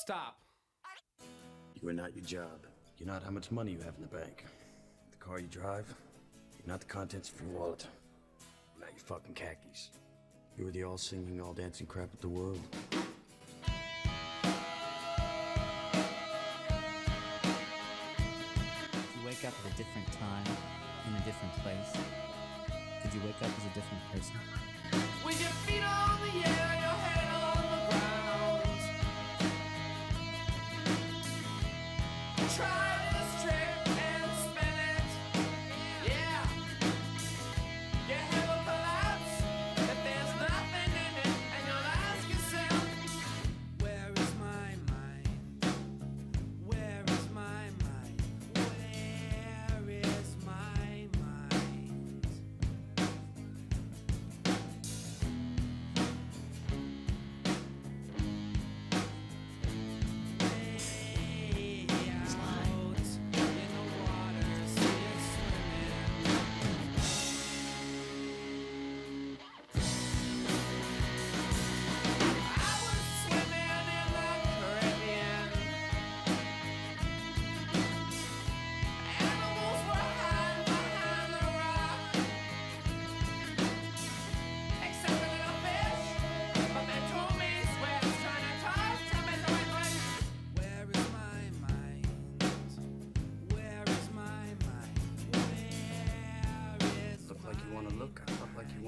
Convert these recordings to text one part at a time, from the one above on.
Stop. You are not your job. You're not how much money you have in the bank. The car you drive. You're not the contents of your wallet. You're not your fucking khakis. You are the all singing, all dancing crap of the world. Did you wake up at a different time, in a different place? Did you wake up as a different person? With your feet on the air,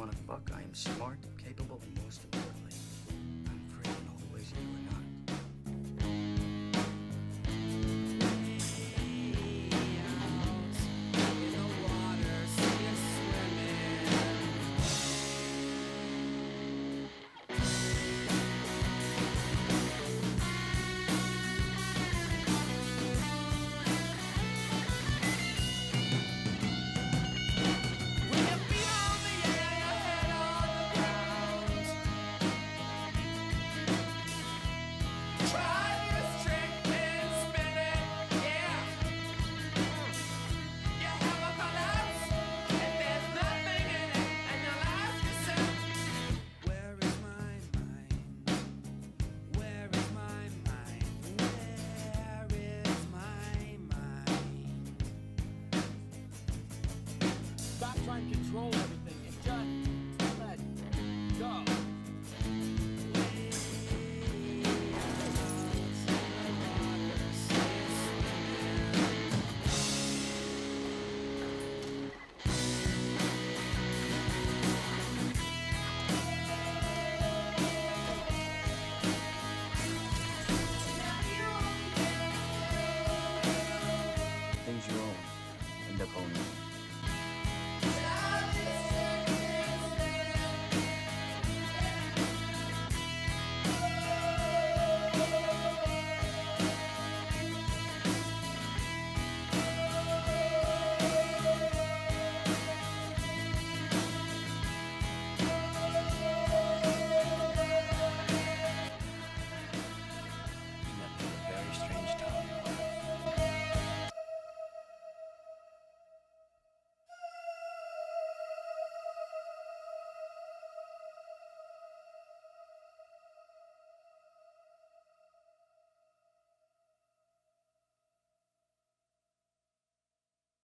want to fuck. I am smart, capable, and most importantly, I'm free and always you and